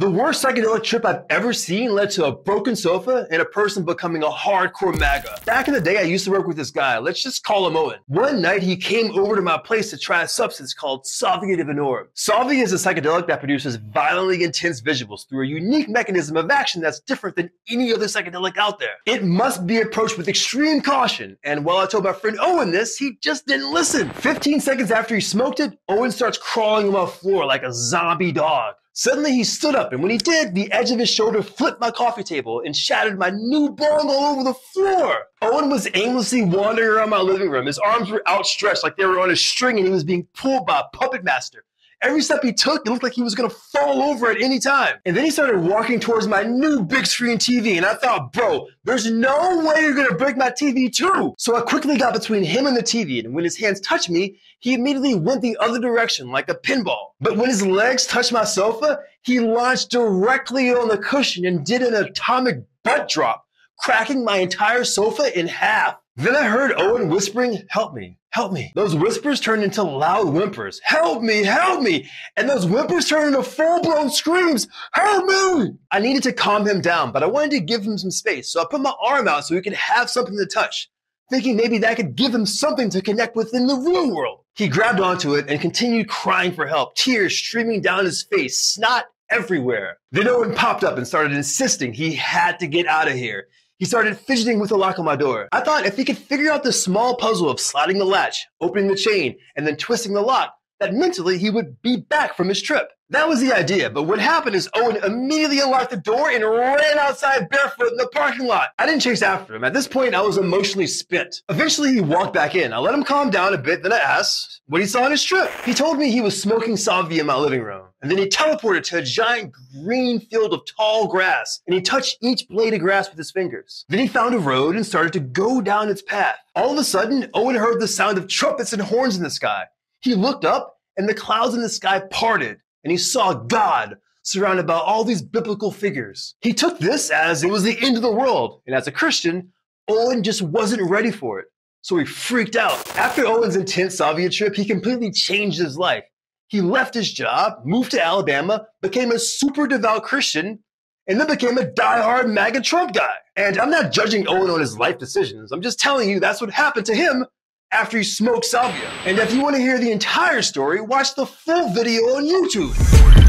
The worst psychedelic trip I've ever seen led to a broken sofa and a person becoming a hardcore MAGA. Back in the day, I used to work with this guy. Let's just call him Owen. One night, he came over to my place to try a substance called Salvia divinorum. Salvia is a psychedelic that produces violently intense visuals through a unique mechanism of action that's different than any other psychedelic out there. It must be approached with extreme caution, and while I told my friend Owen this, he just didn't listen. 15 seconds after he smoked it, Owen starts crawling on the floor like a zombie dog. Suddenly he stood up, and when he did, the edge of his shoulder flipped my coffee table and shattered my new bong all over the floor. Owen was aimlessly wandering around my living room. His arms were outstretched like they were on a string, and he was being pulled by a puppet master. Every step he took, it looked like he was gonna fall over at any time. And then he started walking towards my new big screen TV, and I thought, bro, there's no way you're gonna break my TV too. So I quickly got between him and the TV, and when his hands touched me, he immediately went the other direction like a pinball. But when his legs touched my sofa, he launched directly on the cushion and did an atomic butt drop, cracking my entire sofa in half. Then I heard Owen whispering, Help me, help me. Those whispers turned into loud whimpers. Help me, help me. And those whimpers turned into full blown screams. Help me. I needed to calm him down, but I wanted to give him some space. So I put my arm out so he could have something to touch, thinking maybe that could give him something to connect with in the real world. He grabbed onto it and continued crying for help, tears streaming down his face, snot everywhere. Then Owen popped up and started insisting he had to get out of here. He started fidgeting with the lock on my door. I thought if he could figure out the small puzzle of sliding the latch, opening the chain, and then twisting the lock, that mentally he would be back from his trip. That was the idea, but what happened is Owen immediately unlocked the door and ran outside barefoot in the parking lot. I didn't chase after him. At this point, I was emotionally spent. Eventually, he walked back in. I let him calm down a bit, then I asked what he saw on his trip. He told me he was smoking salvia in my living room, and then he teleported to a giant green field of tall grass, and he touched each blade of grass with his fingers. Then he found a road and started to go down its path. All of a sudden, Owen heard the sound of trumpets and horns in the sky. He looked up, and the clouds in the sky parted and he saw God surrounded by all these biblical figures. He took this as it was the end of the world, and as a Christian, Owen just wasn't ready for it. So he freaked out. After Owen's intense salvia trip, he completely changed his life. He left his job, moved to Alabama, became a super devout Christian, and then became a die-hard MAGA Trump guy. And I'm not judging Owen on his life decisions. I'm just telling you that's what happened to him after he smoked salvia. And if you want to hear the entire story, watch the full video on YouTube.